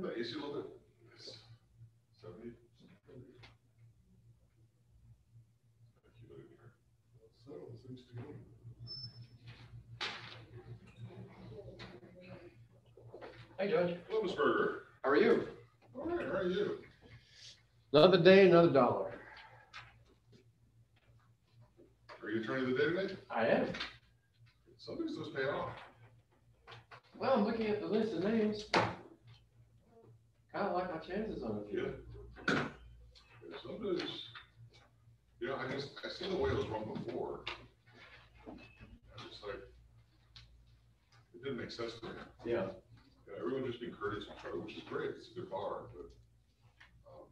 the AC a little bit? It's Seventy? Keep it in here. Seven, sixteen. Hey, Judge. Hello, Ms. Berger. How are you? All right, how are you? Another day, another dollar. Are you attorney of the day today? I am. Some things those pay off. Well, I'm looking at the list of names. Kinda like my chances on a few. Yeah. Sometimes, you know, I just, I seen the way it was run before. I was like, it didn't make sense to me. Yeah. Yeah, everyone just being courteous to each other, which is great, it's a good bar, but, um,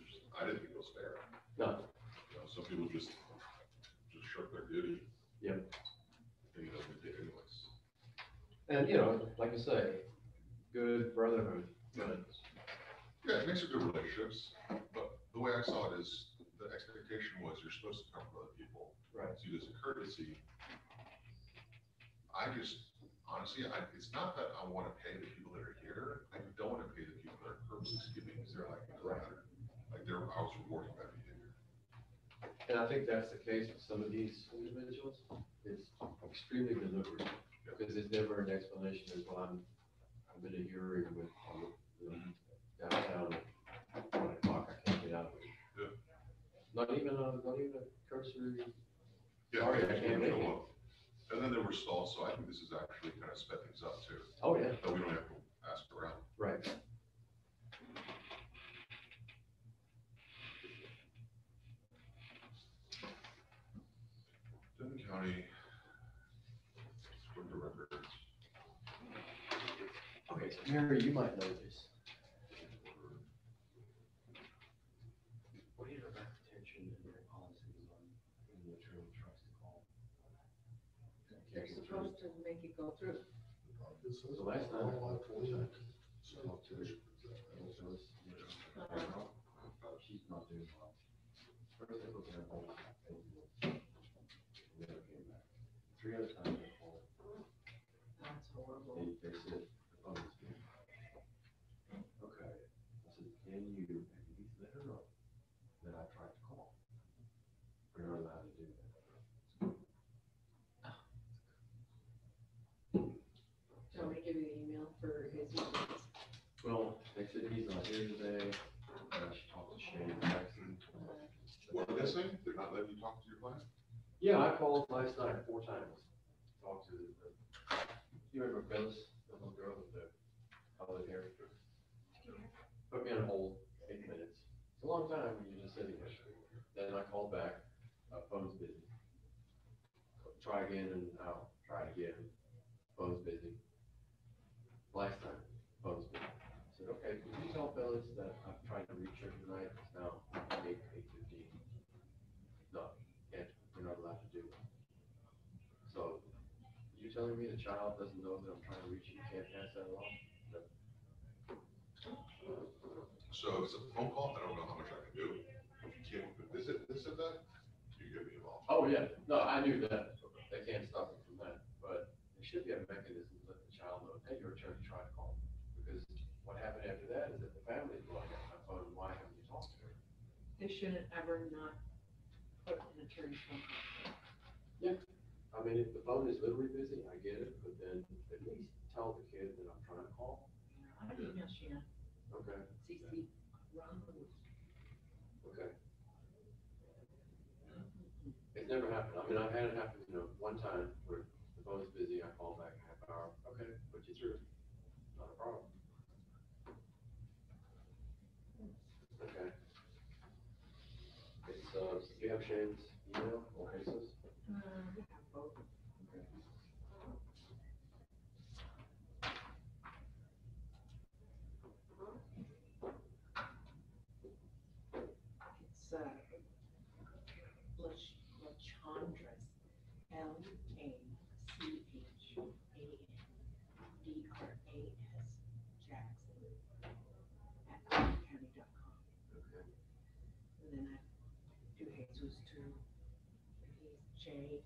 it's just- I didn't think it was fair. No. You know, some people just, just shirk their duty. Yep. And you know, they did anyways. And, you know, like I say, good brotherhood. Good. Yeah, it makes for good relationships, but the way I saw it is, the expectation was you're supposed to come for other people. Right. So as a courtesy, I just, honestly, I, it's not that I wanna pay the people that are here, I don't wanna pay the people that are purposely skipping, because they're like, Right. like they're, I was rewarding bad behavior. And I think that's the case with some of these individuals. It's extremely deliberate, because there's never an explanation as, well, I'm, I'm in a hearing with, um, downtown at one o'clock, I can't get out of it. Yeah. Not even, a not even a cursory, Yeah, Sorry, I can't make it. up. And then there were stalls, so I think this is actually kind of sped things up too, oh, yeah, that we don't have to ask around. right. Denton County. Winter records. Okay, so Mary, you might know this. What is your reputation and your policies on when the attorney tries call? They're supposed to make it go through. The last time I All called, I told you. talked to her, and so it's, you know, she's not doing well. First I looked at her phone, and never came back. Three other times I called, That's horrible. they, they said, the phone is being. Okay, I said, can you at least let her know that I tried to call? We're not allowed to do that. Do you want me to give you the email for his emails? Well, they said he's not here today, I should talk to Shane Jackson. What are they saying? They're not letting you talk to your client? Yeah, I called last night four times, talked to the, you remember Phyllis, the little girl with the colored hair? Put me on hold, eight minutes. It's a long time when you're just sitting there. Then I called back, uh, phone's busy. Try again and I'll try it again, phone's busy. Last time, phone's busy. I said, okay, can you tell Phyllis that I've tried to reach her tonight, it's now eight, eight fifteen. No, can't, we're not allowed to do that. So, you telling me the child doesn't know that I'm trying to reach you, you can't pass that along? So if it's a phone call, I don't know how much I can do. If you can't visit, this and that, you get me involved. Oh, yeah, no, I knew that, they can't stop me from that, but there should be a mechanism to let child know, hey, your attorney tried to call me. Because what happened after that is that the family is like, my phone, why haven't you talked to her? They shouldn't ever not put an attorney's phone call. I mean, if the phone is literally busy, I get it, but then at least tell the kid that I'm trying to call. I email Shannon, Okay, CC, Ron okay. It's never happened. I mean, I've had it happen, you know, one time where the phone's busy, I call you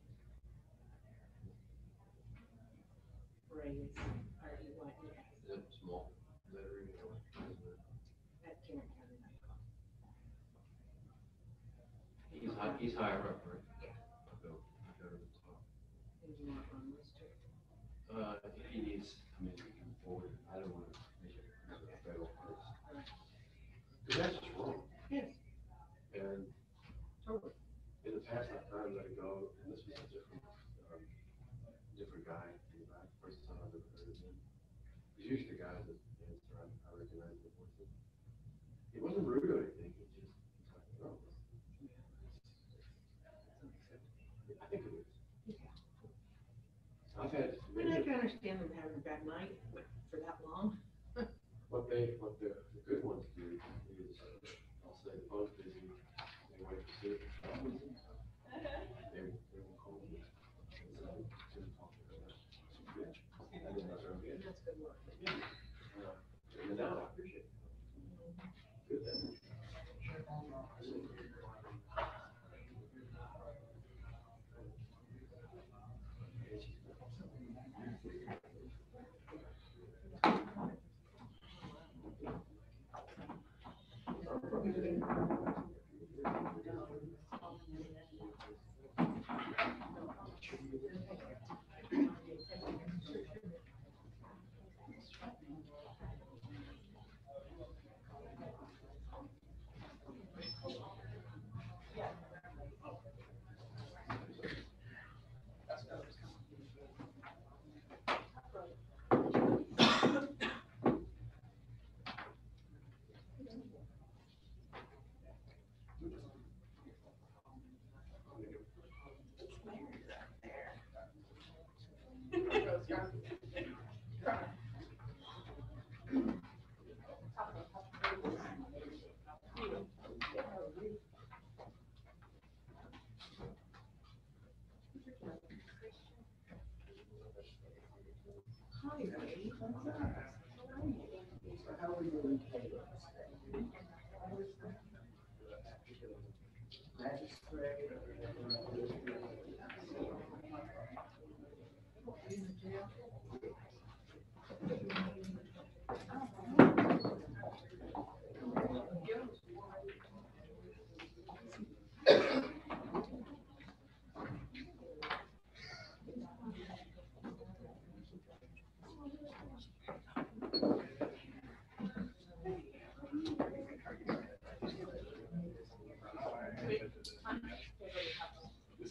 Is it small lettering that can't. He's high, he's higher up. and having a bad night for that long. How are you going to?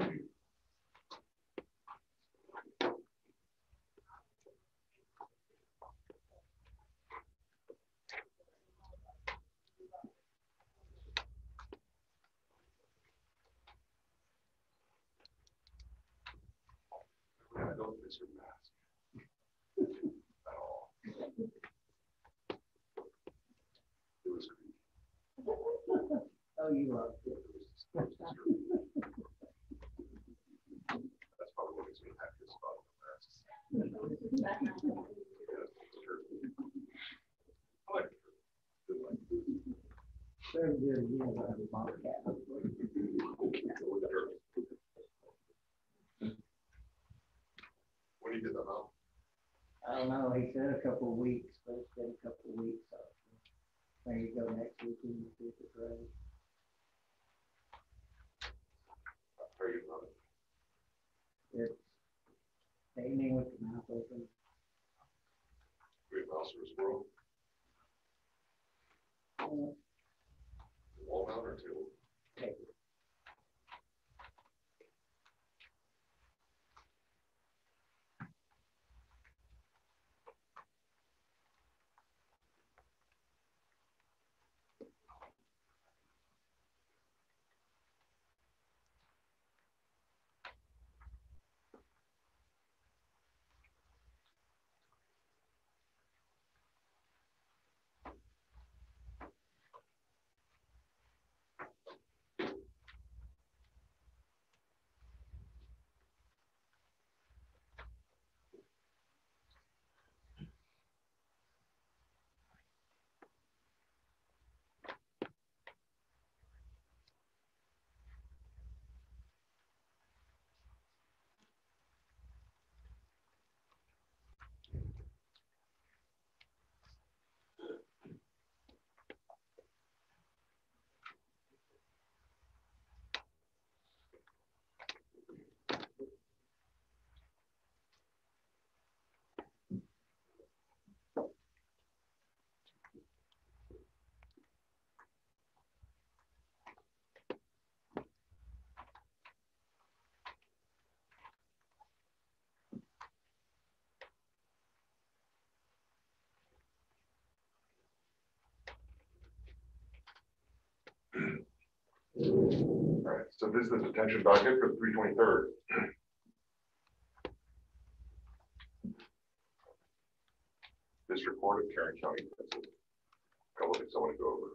I don't miss your mask. At all. It was creepy. Oh, you love it. It was just- it was disturbing. That's probably what makes me happiest about the masks. Yeah, it's disturbing. I like it. Good like it. Very good, you know, I'm a bobcat. When you get them out, I don't know, he said a couple of weeks, but it's been a couple of weeks, so. you go next week and see if it's ready. are you on it? It's staying with the mouth open. Great mouse or a Uh, wall mount or two? okay. All right, so this is the detention docket for the three twenty-third. District Court of Tarrant County. Couple things I want to go over.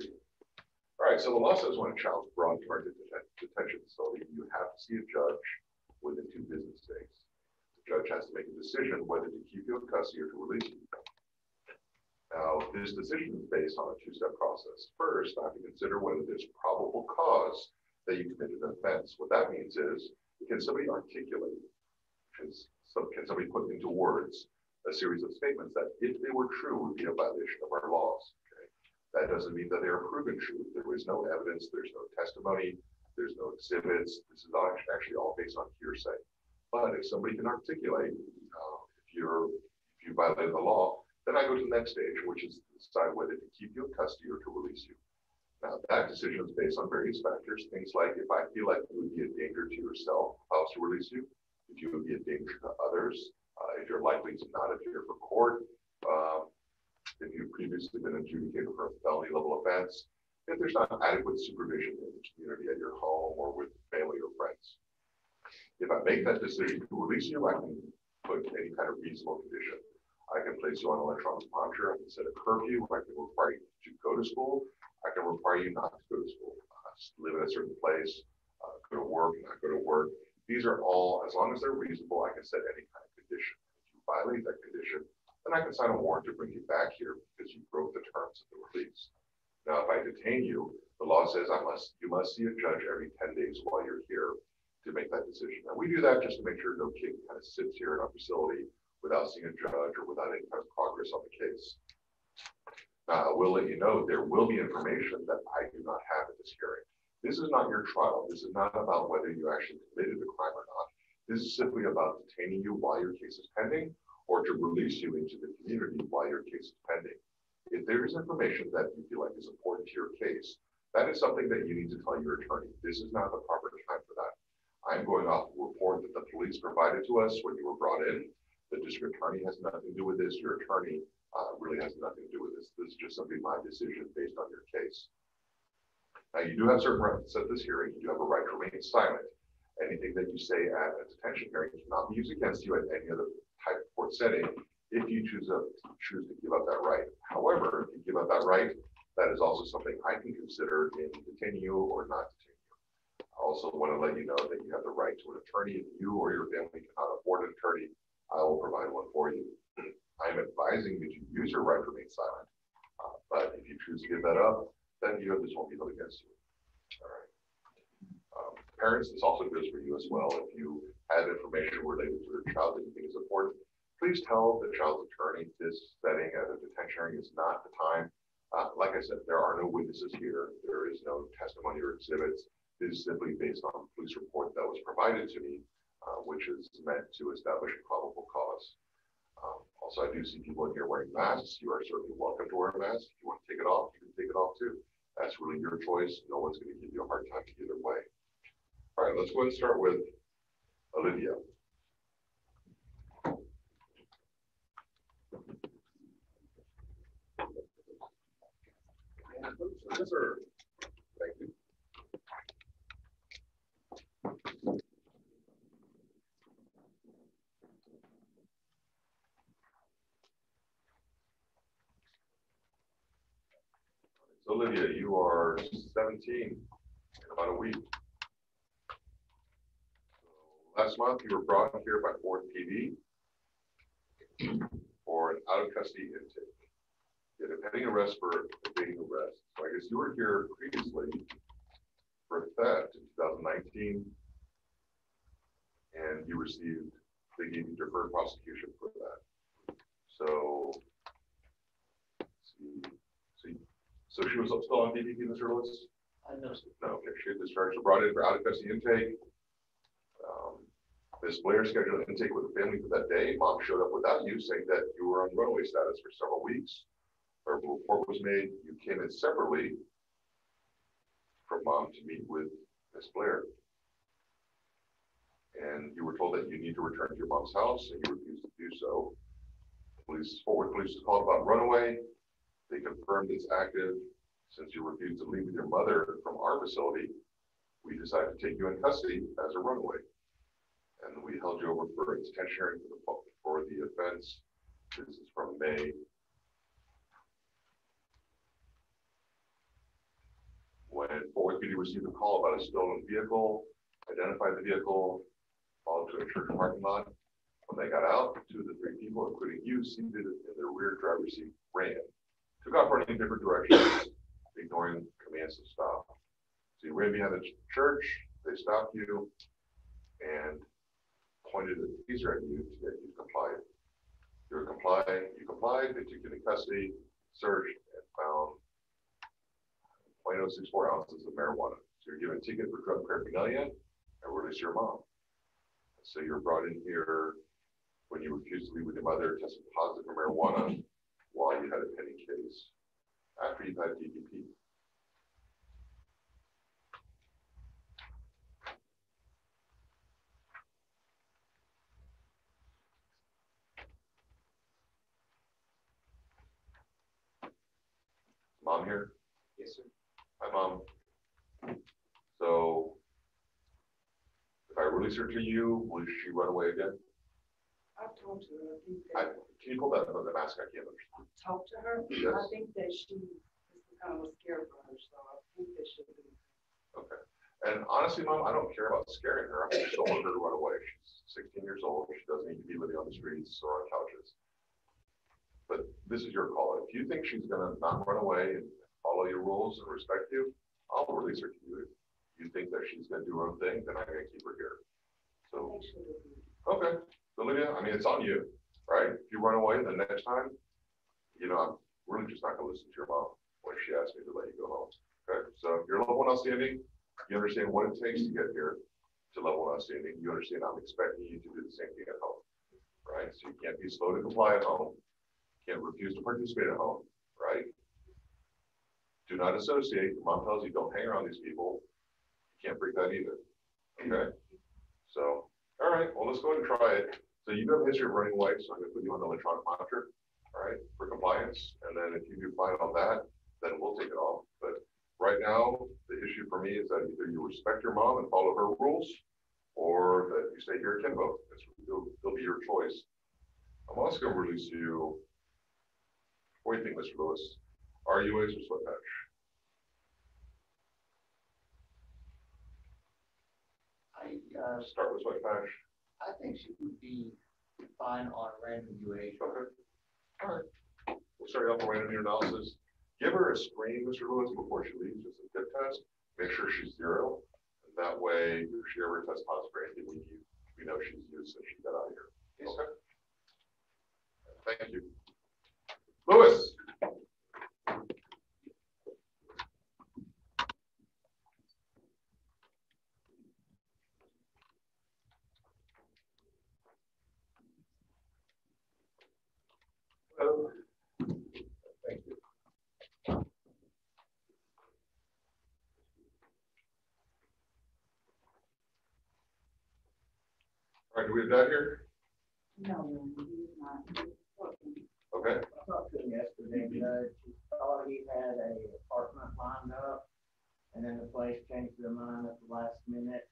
All right, so the law says when a child is brought to our deten- detention facility, you have to see a judge within two business days. The judge has to make a decision whether to keep you in custody or to release you. Now, this decision is based on a two-step process. First, I have to consider whether there's probable cause that you committed an offense. What that means is, can somebody articulate, can, some, can somebody put into words a series of statements that, if they were true, would be a violation of our laws. Okay, That doesn't mean that they are proven true. There is no evidence, there's no testimony, there's no exhibits. This is all- actually all based on hearsay. But if somebody can articulate, uh, if you're, if you violated the law, then I go to the next stage, which is decide whether to keep you in custody or to release you. Now, that decision is based on various factors, things like if I feel like you would be a danger to yourself, I'll to release you, if you would be a danger to others, uh, if you're likely to not appear for court, um, if you've previously been adjudicated for a felony level offense, if there's not adequate supervision in the community at your home or with family or friends. If I make that decision to release you, I can put any kind of reasonable condition. I can place you on electronic monitor, I can set a curfew, I can require you to go to school, I can require you not to go to school, uh, live in a certain place, uh, go to work, not go to work. These are all, as long as they're reasonable, I can set any kind of condition. If you violate that condition, then I can sign a warrant to bring you back here because you broke the terms of the release. Now, if I detain you, the law says I must, you must see a judge every ten days while you're here to make that decision. And we do that just to make sure no kid kind of sits here in our facility without seeing a judge or without any kind of progress on the case. Now, I will let you know, there will be information that I do not have at this hearing. This is not your trial. This is not about whether you actually committed the crime or not. This is simply about detaining you while your case is pending or to release you into the community while your case is pending. If there is information that you feel like is important to your case, that is something that you need to tell your attorney. This is not the proper time for that. I'm going off the report that the police provided to us when you were brought in. The district attorney has nothing to do with this. Your attorney uh, really has nothing to do with this. This is just simply my decision based on your case. Now, you do have certain rights at this hearing. You do have a right to remain silent. Anything that you say at a detention hearing cannot be used against you at any other type of court setting if you choose to, choose to give up that right. However, if you give up that right, that is also something I can consider in detaining you or not detaining you. I also want to let you know that you have the right to an attorney. If you or your family cannot afford an attorney, I will provide one for you. I'm advising that you use your right to remain silent. Uh, but if you choose to give that up, then you know this won't be held against you. All right. Um, parents, this also goes for you as well. If you have information related to your child that you think is important, please tell the child's attorney this setting at a detention hearing is not the time. Uh, like I said, there are no witnesses here. There is no testimony or exhibits. This is simply based on police report that was provided to me, uh, which is meant to establish a probable cause. Um, also, I do see people in here wearing masks. You are certainly welcome to wear a mask. If you want to take it off, you can take it off too. That's really your choice. No one's going to give you a hard time either way. All right, let's go ahead and start with Olivia. Yes, sir. Thank you. So Olivia, you are seventeen in about a week. So Last month, you were brought here by Ford PD for an out of custody intake. Had a pending arrest for evading arrest. So I guess you were here previously for theft in two thousand nineteen. And you received, they gave you deferred prosecution for that. So. let's see, so you so she was still on DPP, Mr. Lewis? I know. No, okay, she was discharged, so brought in for out of custody intake. Um, Ms. Blair scheduled an intake with the family for that day. Mom showed up without you, saying that you were on runaway status for several weeks. A report was made, you came in separately from mom to meet with Ms. Blair. And you were told that you need to return to your mom's house, and you refused to do so. Police, Fort Worth police called about runaway. They confirmed it's active. Since you refused to leave with your mother from our facility, we decided to take you in custody as a runaway. And we held you over for a detention hearing for the, for the offense. This is from May. When Fort PD received a call about a stolen vehicle, identified the vehicle, followed to a church parking lot. When they got out, two of the three people, including you, seated in their rear driver's seat, ran took off running in different directions, ignoring commands to stop. So you ran behind the church, they stopped you and pointed a taser at you to get you to comply. You're compliant, you complied, they took you into custody, searched and found 0.064 ounces of marijuana. So you're given a ticket for drug paraphernalia and release your mom. So you're brought in here when you refused to leave with your mother, tested positive for marijuana while you had a case after you've had DPP. Mom here? Yes, sir. Hi, Mom. So if I release her to you, will she run away again? I've talked to her, I think I, can you pull that, up the mask? I can't understand. I've talked to her, Yes. I think that she, is kind of a scare for her, so I think that she'll be. Okay. And honestly, Mom, I don't care about scaring her. I just don't want her to run away. She's sixteen years old. She doesn't need to be living on the streets or on couches. But this is your call. If you think she's gonna not run away and follow your rules and respect you, I'll release her to you. If you think that she's gonna do her own thing, then I'm gonna keep her here. So, think she'll be. okay, so Lydia, I mean, it's on you, right? If you run away, the next time, you know, I'm really just not gonna listen to your mom when she asks me to let you go home. Okay, so your level one outstanding, you understand what it takes to get here to level one outstanding. You understand I'm expecting you to do the same thing at home, right? So you can't be slow to comply at home. Can't refuse to participate at home, right? Do not associate. Your mom tells you don't hang around these people. You can't break that either. Okay? So, all right, well, let's go ahead and try it. So you have a history of running away, so I'm gonna put you on the electronic monitor, all right, for compliance. And then if you do fine on that, then we'll take it off. But right now, the issue for me is that either you respect your mom and follow her rules, or that you stay here at Kimbo. It'll, it'll be your choice. I'm also gonna release you. What do you think, Mr. Lewis? RUAs or sweat patch? I, uh, Start with sweat patch. I think she would be fine on random UA. Okay. All right. We'll start off with random analysis. Give her a screen, Mr. Lewis, before she leaves, just a fit test. Make sure she's zero. And that way, if she ever tests positive for anything, we, knew- we know she's used since she got out of here. Okay. Thank you. Lewis? Hello. Thank you. All right, do we have that here? No, he's not. Okay, I talked to him yesterday, Judge, he thought he had a apartment lined up, and then the place changed their mind at the last minute,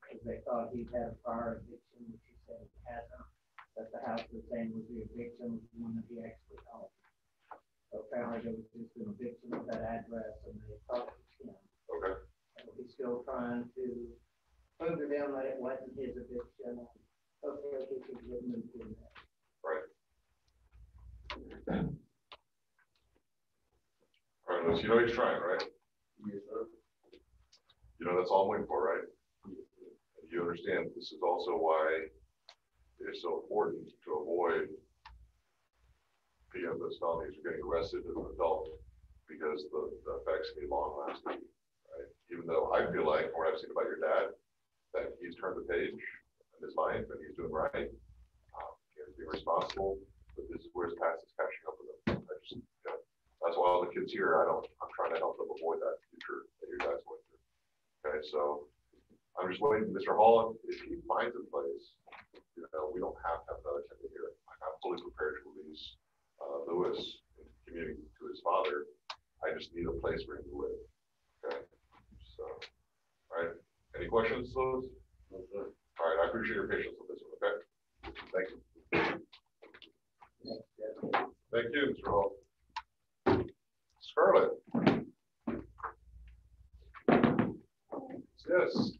because they thought he'd had a prior eviction, which he said he hasn't, that the house was saying was the eviction was the one that he actually owned. So apparently there was just an eviction with that address, and they thought it was him, okay. and he's still trying to to them that it wasn't his eviction, hopefully he can get moved in there. Right. All right, Lewis, you know he's trying, right? Yes, sir. You know, that's all I'm waiting for, right? You understand, this is also why it's so important to avoid those felonies or getting arrested as an adult, because the, the effects can be long lasting, right? Even though I feel like, from what I've seen about your dad, that he's turned the page in his life and he's doing right. Um, He's being responsible, but this is where his past is catching up with him. I just, you know, that's why all the kids here, I don't, I'm trying to help them avoid that future that your dad's going through. Okay, so I'm just waiting, Mr. Holland, if he finds a place, you know, we don't have to have another tenant here. I'm fully prepared to release, uh, Lewis into community to his father. I just need a place for him to live. Okay, so, all right, any questions, Lewis? All right, I appreciate your patience with this one, okay? Thank you. Next, Judge. Thank you, Mr. Hall. Scarlett. Yes.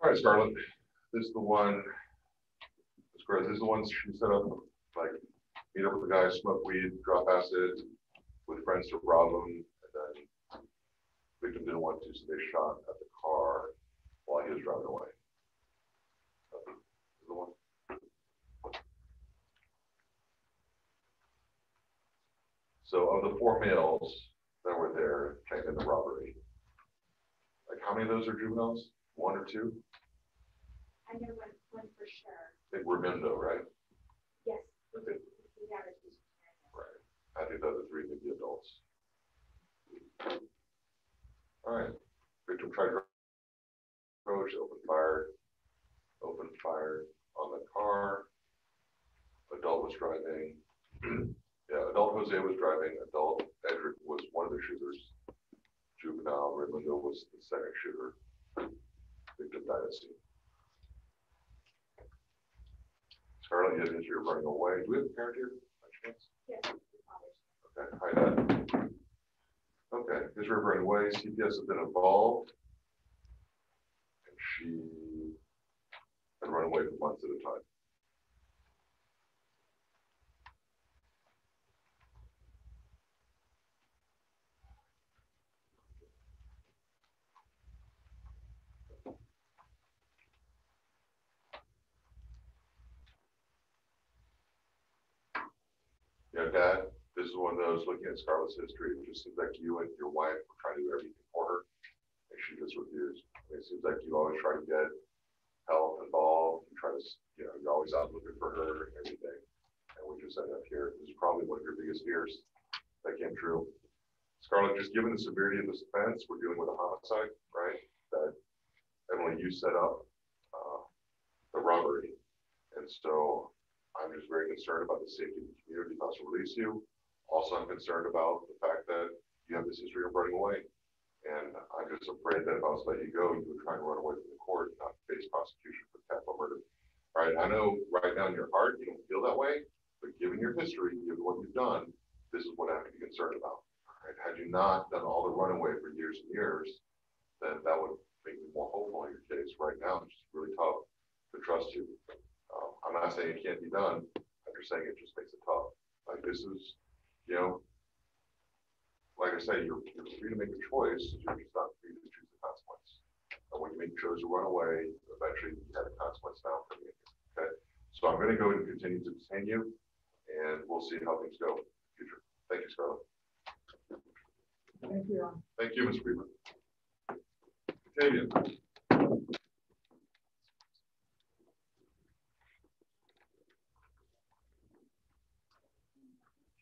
All right, Scarlett, this is the one, this is the one she set up like meet up with the guys, smoke weed, drop acid with friends to rob them, and then victim didn't want to, so they shot at the car while he was driving away. The one. So of the four males that were there in the robbery, like how many of those are juveniles? One or two? I know one, one for sure. I think Raimundo, right? Yes. I think, We got it. right. I think the other three may be adults. All right, victim tried to approach, open fire, opened fire on the car. Adult was driving. Yeah, adult Jose was driving, adult Edric was one of the shooters. Juvenile Raimundo was the second shooter. Victim died at scene. Scarlett, you have history of running away. Do we have a parent here? Yes. Okay, hi, Dad. Okay, of running away, CPS has been involved. And she had run away for months at a time. Yeah, Dad, of those, looking at Scarlett's history, it just seems like you and your wife were trying to do everything for her. And she just refused. It seems like you always try to get help involved, you try to, you know, you're always out looking for her and everything. And we just ended up here. This is probably one of your biggest fears that came true. Scarlett, just given the severity of this offense, we're dealing with a homicide, right? That Emily, you set up, uh, the robbery. And so I'm just very concerned about the safety of the community, I to release you. Also, I'm concerned about the fact that you have this history of running away. And I'm just afraid that if I was let you go, you would try and run away from the court, not face prosecution for capital murder. All right, I know right now in your heart, you don't feel that way, but given your history, given what you've done, this is what I have to be concerned about. Right, had you not done all the runaway for years and years, then that would make me more hopeful in your case. Right now, it's just really tough to trust you. Um, I'm not saying it can't be done, I'm just saying it just makes it tough. Like this is, you know, like I say, you're, you're free to make a choice, you're just not free to choose the consequence. And when you make chose to run away, eventually you have a consequence now coming in, okay? So I'm gonna go and continue to detain you, and we'll see how things go in the future. Thank you, Scarlett. Thank you. Thank you, Mr. Weaver. Octavian.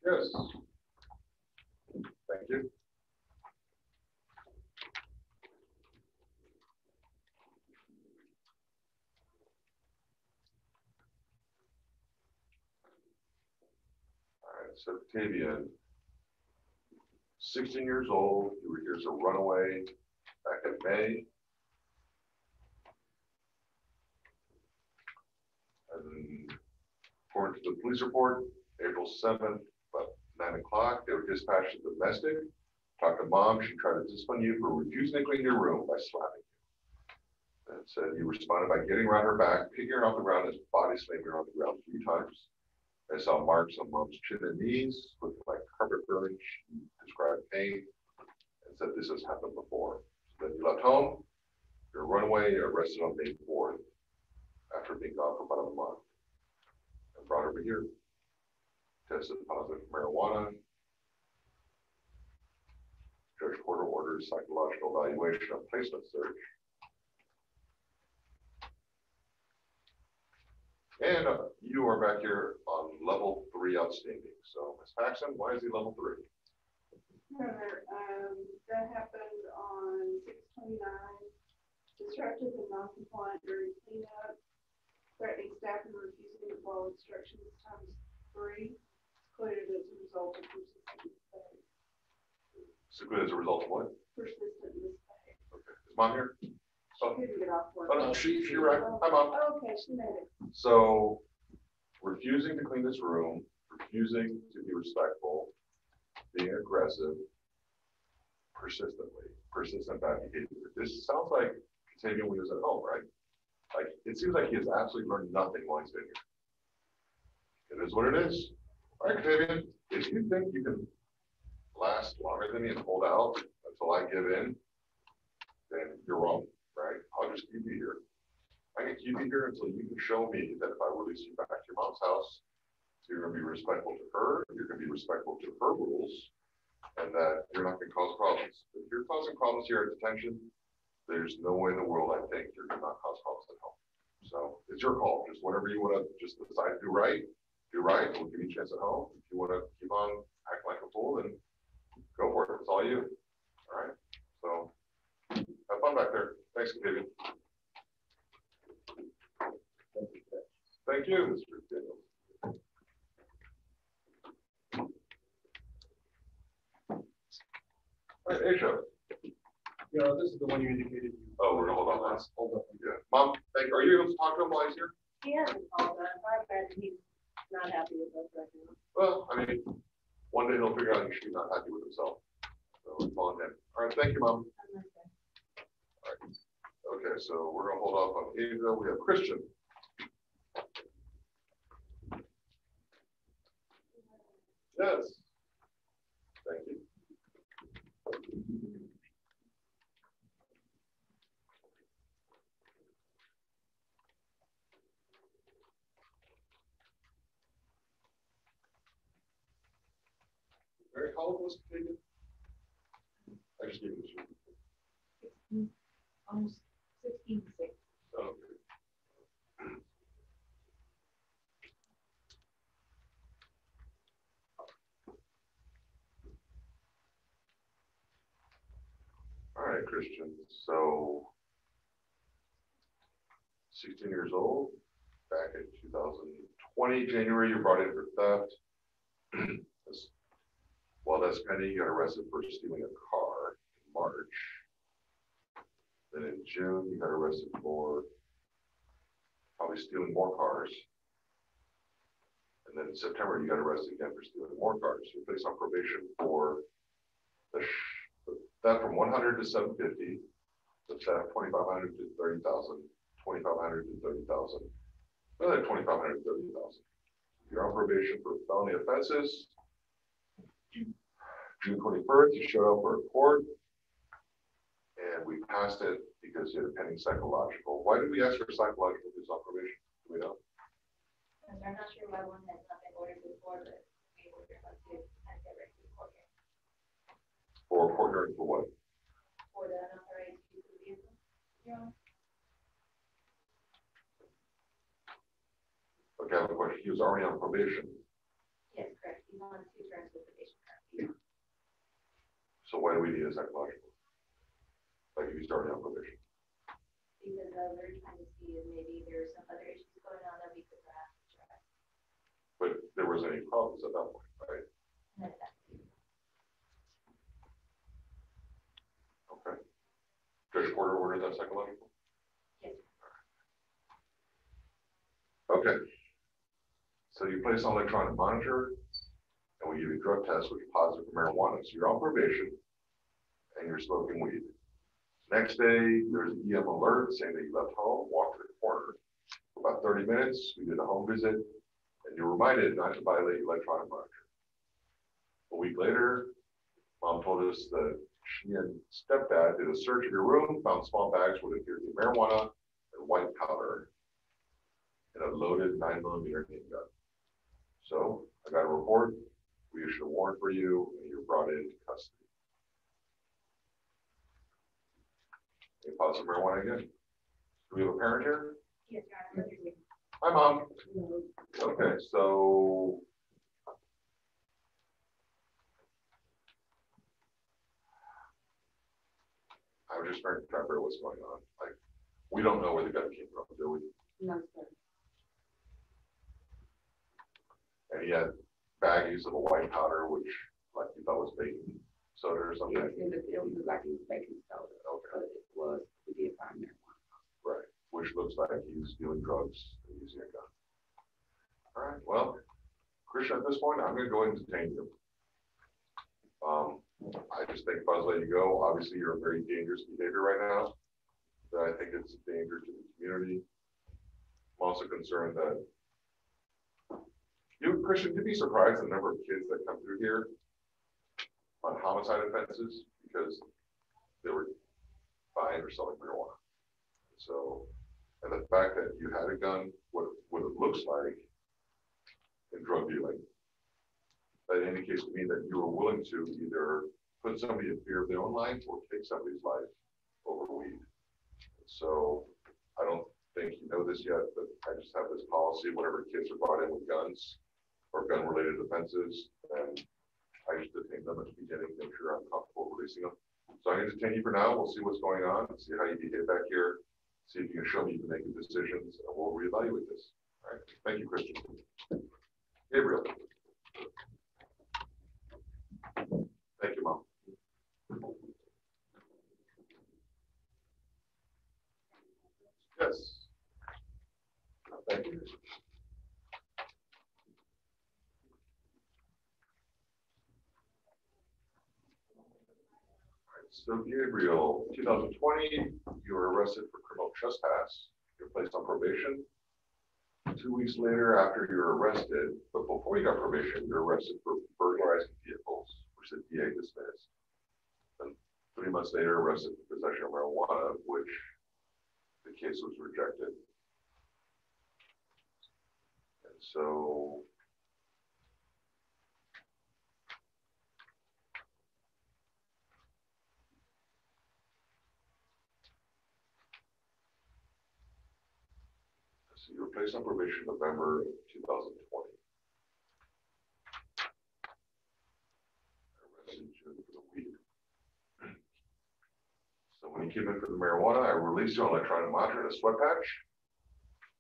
Yes. Thank you. So sixteen years old, you were here as a runaway back in May. And according to the police report, April seventh, about nine o'clock, they were dispatched to domestic. Talked to mom, she tried to discipline you for refusing to clean your room by slapping you. And said you responded by getting around her back, picking her off the ground, his body slamming her on the ground three times. I saw marks on mom's chin and knees, looked like carpet burn. She described pain and said this has happened before. Then you left home, you're a runaway, you're arrested on May fourth after being gone for about a month. And brought over here. Tested positive for marijuana. Judge Porter orders psychological evaluation and placement search. And uh, you are back here on level three outstanding. So Ms. Paxton, why is he level three? Um, that happened on six twenty-nine, disruptive and non-compliant during cleanup, threatening staff and refusing to follow instructions times three, included as a result of persistent misbehavior. Simply as a result of what? Persistent misbehavior. Okay. Is mom here? Oh. She get off work. Oh, no, she, she, right. Hi, mom. Oh, Okay, she made it. So refusing to clean this room, refusing to be respectful, being aggressive, persistently, persistent bad behavior. This sounds like Octavian when he was at home, right? Like, it seems like he has absolutely learned nothing while he's been here. It is what it is. All right, David, if you think you can last longer than me and hold out until I give in, then you're wrong? I'll just keep you here. I can keep you here until you can show me that if I release you back to your mom's house, you're gonna be respectful to her, you're gonna be respectful to her rules, and that you're not gonna cause problems. If you're causing problems here at detention, there's no way in the world I think you're gonna not cause problems at home. So it's your call, just whatever you wanna just decide to do right, do right, we'll give you a chance at home. If you wanna keep on acting like a fool, then go for it, it's all you. All right, so have fun back there. Thanks, David. Thank you, Mr. Daniels. All right, Asia. Yeah, this is the one you indicated. you- Oh, we're gonna hold on last. Hold up. Yeah, Mom, thank, are you able to talk to him while he's here? He hasn't called us, I bet he's not happy with us right now. Well, I mean, one day he'll figure out he's not happy with himself. So it's on him. All right, thank you, Mom. Okay, so we're gonna hold off on Asia. We have Christian. Yes. Thank you. Mary, how old was gave you. Mm-hmm. Almost six. All right, Christian, so sixteen years old, back in two thousand twenty, January, you're brought in for theft. While that's pending, you got arrested for stealing a car in March. Then in June, you got arrested for probably stealing more cars. And then in September, you got arrested again for stealing more cars. You're placed on probation for the theft from one hundred to seven fifty, the theft twenty-five hundred to thirty thousand, twenty-five hundred to thirty thousand, another twenty-five hundred to thirty thousand. You're on probation for felony offenses. June twenty-first, you showed up for a court. And we passed it because you had a pending psychological. Why did we ask for psychological because on probation? Do we know? I'm not sure why one has not been ordered before, but we ordered one to kind of get ready for court hearing. For a court for what? For the unauthorized use of the vehicle. Honor. Okay, I have a question. He was already on probation, Yes, correct. He's on two terms of probation so why do we need a psychological? Like if he's already on probation. Because uh, we're trying to see if maybe there's some other issues going on that we could perhaps address. But there wasn't any problems at that point, right? And that's that. Okay. Judge Porter ordered that psychological? Yes. Okay. So you place on electronic monitor, and we give you a drug test, which is positive for marijuana, so you're on probation, and you're smoking weed. Next day, there's an EM alert saying that you left home, walked to the corner. For about thirty minutes, we did a home visit, and you're reminded not to violate electronic monitor. A week later, mom told us that she and stepdad did a search of your room, found small bags with appeared to be marijuana and white powder and a loaded nine millimeter handgun. So I got a report, we issued a warrant for you, and you're brought into custody. Any positive marijuana again? Do we have a parent here? Yes, Hi, mom. Okay, so. I was just trying to remember what's going on, like, we don't know where the gun came from, do we? No, sir. And he had baggies of a white powder, which like you thought was baking soda or something. It was, it was like he was baking soda, Okay, but it was, we did find marijuana. right, which looks like he's dealing drugs and using a gun. All right, well, Christian, at this point, I'm gonna go ahead and detain you. Um, I just think if I was letting you go, obviously you're in very dangerous behavior right now. That I think it's a danger to the community. I'm also concerned that you Christian, you'd be surprised the number of kids that come through here on homicide offenses because they were buying or selling marijuana. So, and the fact that you had a gun, what, what it looks like in drug dealing, that indicates to me that you were willing to either put somebody in fear of their own life or take somebody's life over weed. So I don't think you know this yet, but I just have this policy, whenever kids are brought in with guns or gun-related offenses, and I just detain them at the beginning, make sure I'm comfortable releasing them. So I'm gonna detain you for now, we'll see what's going on, and see how you behave back here, see if you can show me you can make decisions, and we'll reevaluate this. All right, thank you, Christian. Gabriel. Thank you, Mom. Yes. Thank you. So Gabriel, two thousand twenty, you were arrested for criminal trespass. You're placed on probation. Two weeks later, after you were arrested, but before you got probation, you're arrested for burglarizing vehicles, which the DA dismissed. And three months later, arrested for possession of marijuana, which the case was rejected. And so. You placed on probation November two thousand twenty. Arrested you for the weed. So when you came in for the marijuana, I released you on electronic monitor and a sweat patch.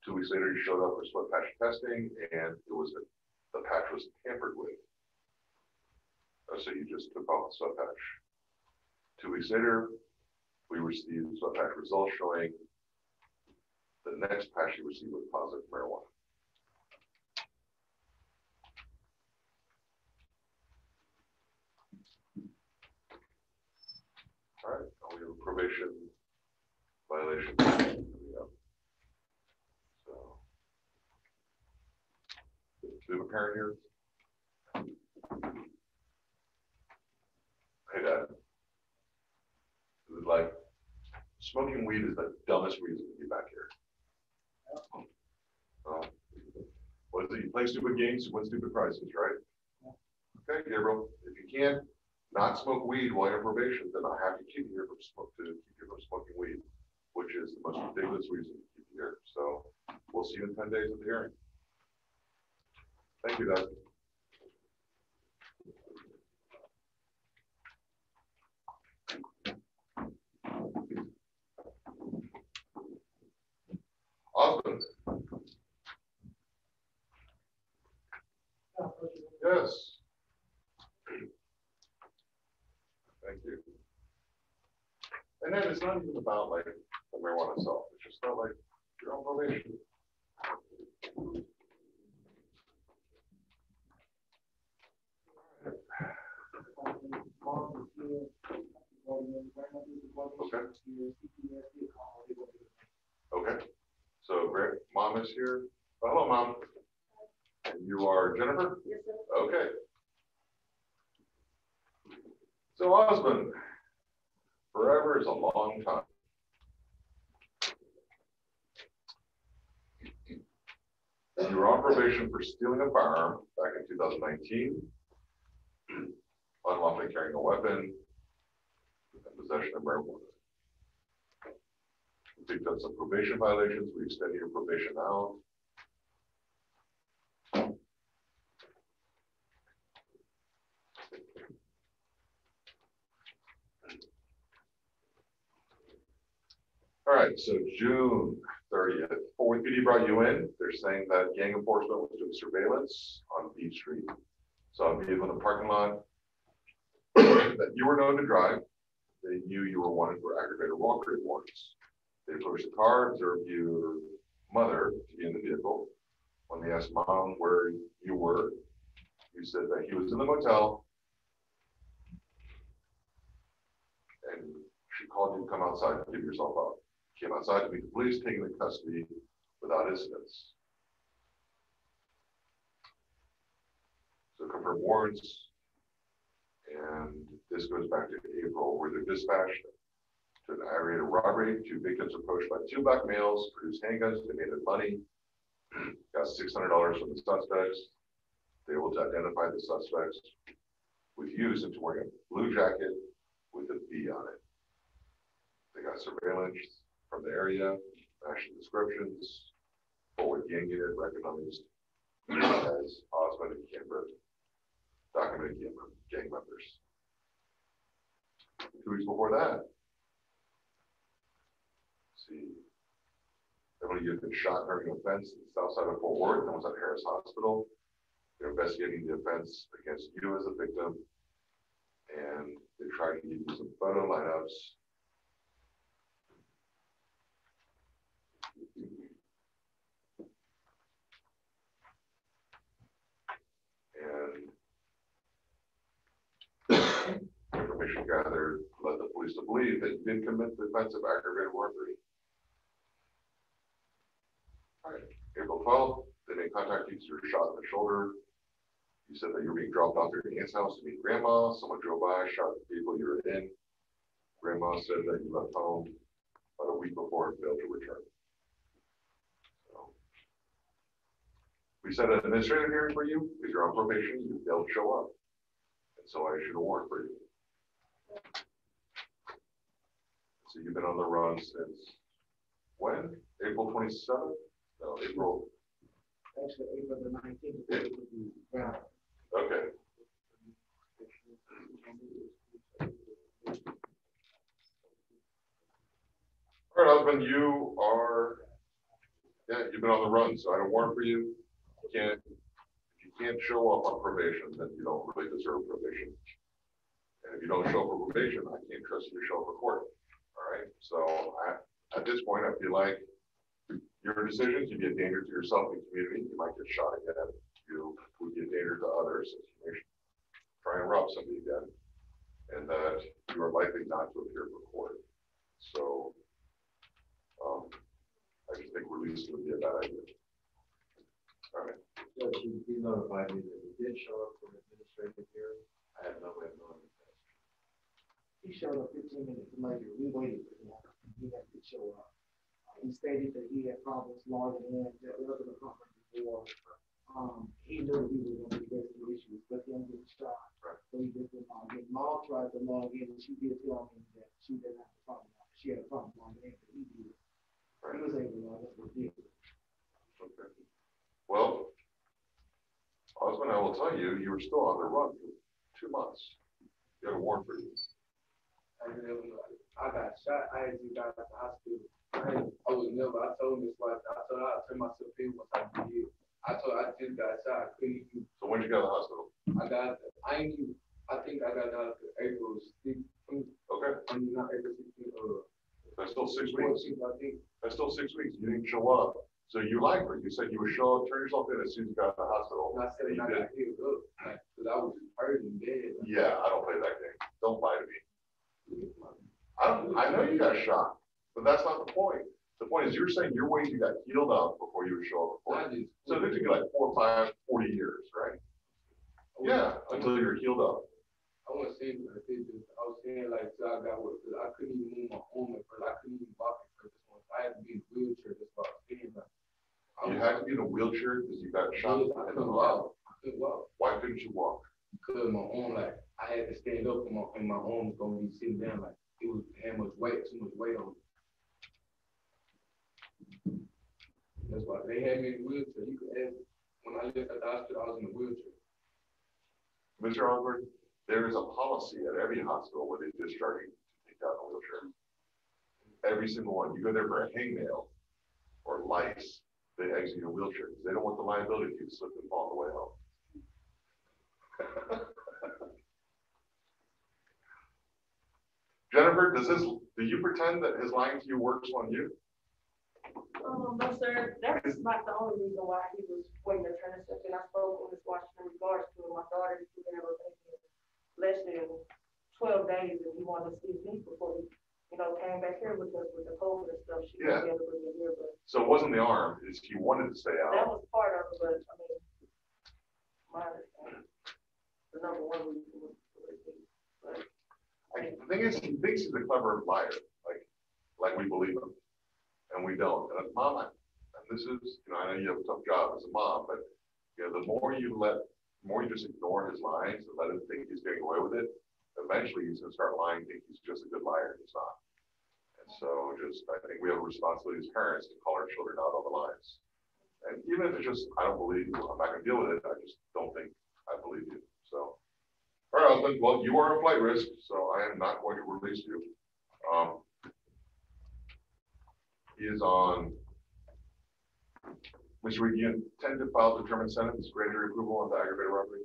Two weeks later, you showed up for sweat patch testing and it was, the patch was tampered with. Uh, So you just took off the sweat patch. Two weeks later, we received sweat patch results showing the next patch you received was positive marijuana. All right, now we have a probation violation. coming up. So. Do we have a parent here? Hey, Dad. This is like, smoking weed is the dumbest reason to be back here. Oh. What is it, you play stupid games, you win stupid prizes, right? Okay, Gabriel, if you can't not smoke weed while you're on probation, then I have to keep you here from smoke, to keep you from smoking weed, which is the most ridiculous reason to keep you here. So we'll see you in ten days at the hearing. Thank you, Doug. Osmond. Yes. Thank you. And then it's not even about like the marijuana itself, it's just not like your own probation. Okay. Okay, so great, mom is here. Hello, mom. And you are Jennifer? Yes, sir. Okay. So Osmond, forever is a long time. You were on probation for stealing a firearm back in nineteen. Unlawfully carrying a weapon. And possession of marijuana. We picked up some probation violations, we extended your probation out. All right, so June thirtieth, Fort PD brought you in. They're saying that gang enforcement was doing surveillance on Beach Street. Saw a vehicle in the parking lot. That you were known to drive. They knew you were wanted for aggravated robbery warrants. They approached the car, observed your mother to be in the vehicle. When they asked mom where you were, you said that he was in the motel. And she called you to come outside and give yourself up came outside to meet the police, taken into custody without incidents. Confirmed warrants. And this goes back to April, where they're dispatched to an aggravated robbery, two victims approached by two black males, produced handguns, demanded money. Got six hundred dollars from the suspects. They were able to identify the suspects with use into wearing a blue jacket with a B on it. They got surveillance from the area, matching descriptions, Fort Worth gang unit recognized as Osmond and Documented gang members. Two weeks before that. See. Emily, you've been shot during an offense south side of Fort Worth and was at Harris Hospital. They're investigating the offense against you as a victim. And they tried to give you some photo lineups. And information gathered to believe that you did commit the offense of aggravated robbery. All right, April twelfth, they made contact you, were shot in the shoulder. You said that you were being dropped off at your aunt's house to meet grandma, someone drove by, shot the vehicle you were in. Grandma said that you left home about a week before and failed to return. We set an administrative hearing for you, because you're on probation, you failed to show up. And so I issued a warrant for you. So you've been on the run since when? April twenty-seventh? No, April, Actually, April the nineteenth. okay. All right, Osmond, you are, yeah, you've been on the run, so I a warrant for you. You Can't, if you can't show up on probation, then you don't really deserve probation. And if you don't show up for probation, I can't trust you to show up for court. All right, so at, at this point, I feel like your decisions, you'd be a danger to yourself and community, you might get shot again. You would be a danger to others, if you try and rob somebody again. And that you are likely not to appear before. court. So, um, I just think release would be a bad idea. All right, So he, he notified me that he did show up for an administrative hearing. I have no way of knowing. He showed up fifteen minutes later, we waited for him, he had to show up. He stated that he had problems logging in, that other department before. Um, he knew he was gonna be facing issues, but then get shot. Right. So he just didn't log in. Mom tried to log in, and she did tell me that she didn't have a problem, she had a problem logging in, but he did. He was able to log in, but he did. okay. Well, Osmond, I will tell you, you were still on the run for two months. You had a warrant for you. I. I got shot. I actually got out the hospital. I, I was never. I told Miss White. I told her I turned myself in once I did it. I told her I just got shot. I couldn't even. So when did you go to the hospital? I got. I ain't. even- I think I got out of April sixteenth. Okay, I mean not April sixteenth. Uh, that's still six weeks. I think. That's still six weeks. You didn't show up. So you lied for. You said you would show up, turn yourself in as soon as you got to the hospital. And I said and I got healed up. Cause I was hurt and dead. Yeah, I don't play that game. Don't lie to me. I I know you got shot, but that's not the point. The point is you're saying you're waiting, you got healed up before you would show up for I court. just. So it took you like four, five, forty years, right? Yeah, until you're healed up. I saying like this, I was saying like, so I got I couldn't even move my arm at first, I couldn't even walk at first, this one. I had to be in a wheelchair, that's what I was saying, like. I You was- had to be in a wheelchair because you got shot in I the couldn't I couldn't walk, Why couldn't you walk? Because my arm, like, I had to stand up and my, and my arm was gonna be sitting down, like, it was, had much weight, too much weight on it. That's why, they had me in a wheelchair, you could ask, when I left at the hospital, I was in a wheelchair. Mr. Albert, there is a policy at every hospital where they discharge you to take out a wheelchair. Every single one. You go there for a hangnail or lice, they exit a wheelchair because they don't want the liability if you slip and fall on the way home. Jennifer, does this, do you pretend that his lying to you works on you? Um, no, sir, that's not the only reason why he was waiting to turn himself in. I spoke with Ms. Washington in regards to my daughter, who baby less than twelve days, and he wanted to see me before he, you know, came back here with us with the COVID and stuff. She Yeah. wasn't able to here, but So it wasn't the arm, it's he wanted to stay out. that was part of it, but, I mean, my understanding the number one reason was right? I, the thing is, he thinks he's a clever liar, like like we believe him, and we don't. And as mom, and this is, you know, I know you have a tough job as a mom, but you know, the more you let, the more you just ignore his lies and let him think he's getting away with it, eventually he's going to start lying, think he's just a good liar, and he's not. And so, just I think we have a responsibility as parents to call our children out on the lies. And even if it's just, I don't believe you, I'm not going to deal with it, I just don't think I believe you. Osmond, well, you are a flight risk, so I am not going to release you. Um. He is on. Mr. Reed, you intend to file the determinate sentence, grand jury approval on the aggravated robbery?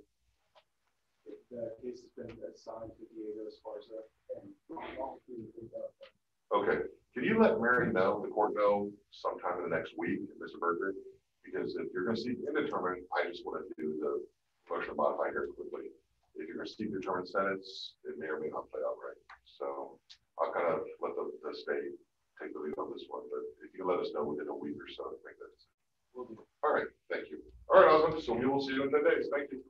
The case has been assigned to Diego as far as that, and all three of them, Okay, can you let Mary know, the court know sometime in the next week, Mr. Berger? Because if you're gonna seek indeterminate, I just wanna do the motion to modify here quickly. If you're gonna seek determinate sentence, it may or may not play out right. So I'll kind of let the, the state take the lead on this one, but if you let us know within a week or so, I think that's. will be All right, thank you. All right, Osmond, so we will see you in ten days. Thank you.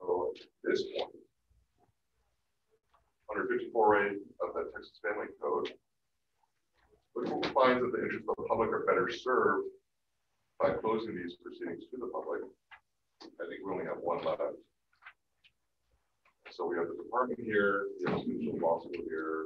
So at this point, under fifty-four A of the Texas Family Code, the court finds that the interests of the public are better served by closing these proceedings to the public. I think we only have one left. So we have the department here, the municipal law here,